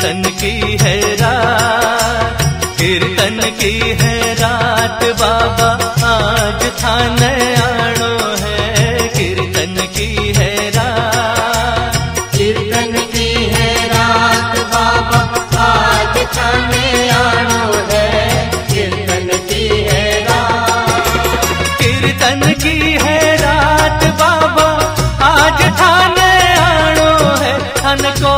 कीर्तन की है रात कीर्तन की है रात बाबा आज था नयाणो है। कीर्तन की है रात। कीर्तन की है रात बाबा आज था नयाणो है। कीर्तन की है रात। कीर्तन की है रात बाबा आज था नयाणो है। थन को